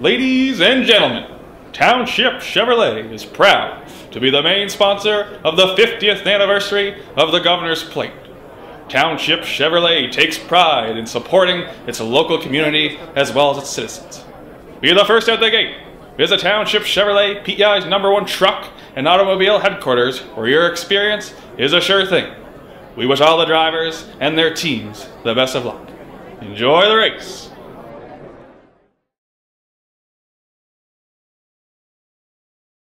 Ladies and gentlemen, Township Chevrolet is proud to be the main sponsor of the 50th anniversary of the Governor's Plate. Township Chevrolet takes pride in supporting its local community as well as its citizens. Be the first at the gate. Visit Township Chevrolet, PEI's number one truck and automobile headquarters, where your experience is a sure thing. We wish all the drivers and their teams the best of luck. Enjoy the race.